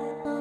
oh.